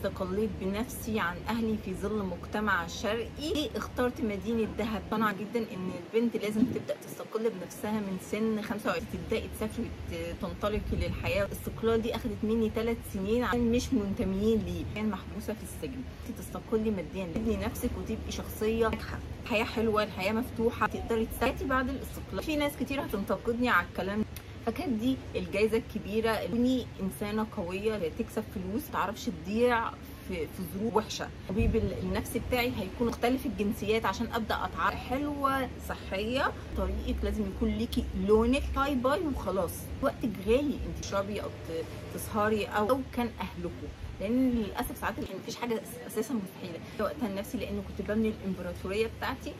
استقليت بنفسي عن أهلي في ظل مجتمع شرقي. اخترت مدينة دهب؟ مقتنعه جدا إن البنت لازم تبدأ تستقل بنفسها من سن 25 تبداي تسافري وتنطلقي للحياة. الاستقلال دي أخذت مني ثلاث سنين عشان مش منتميين ليه كان محبوسة في السجن. تستقلي ماديا. تبني نفسك وتبقي شخصية. ناجحه الحياة حلوة الحياة مفتوحة. تقدري تساعدي بعد الاستقلال. في ناس كتير هتنتقدني على الكلام. فكانت دي الجائزه الكبيرة اني إنسانة قوية تكسب فلوس ما تعرفش تضيع في في ظروف وحشة. الطبيب النفسي بتاعي هيكون مختلف الجنسيات عشان أبدأ اتعرف حلوة صحية طريقك لازم يكون ليكي لونك. باي باي وخلاص. وقتك غالي. انت تشربي أو تسهري أو أو كان اهلكم لأن للأسف ساعات مفيش حاجة أساسا مستحيلة. وقتها النفسي لأنه كنت ببني الإمبراطورية بتاعتي.